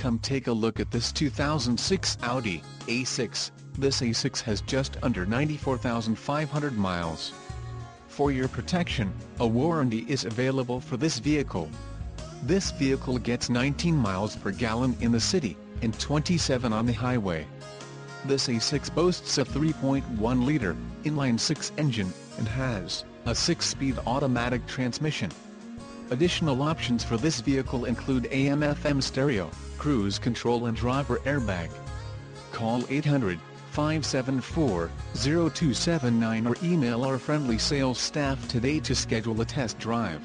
Come take a look at this 2006 Audi A6. This A6 has just under 94,500 miles. For your protection, a warranty is available for this vehicle. This vehicle gets 19 miles per gallon in the city, and 27 on the highway. This A6 boasts a 3.1-liter, inline-six engine, and has a 6-speed automatic transmission. Additional options for this vehicle include AM-FM stereo, cruise control and driver airbag. Call 800-574-0279 or email our friendly sales staff today to schedule a test drive.